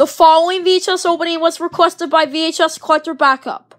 The following VHS opening was requested by VHS Collector Backup.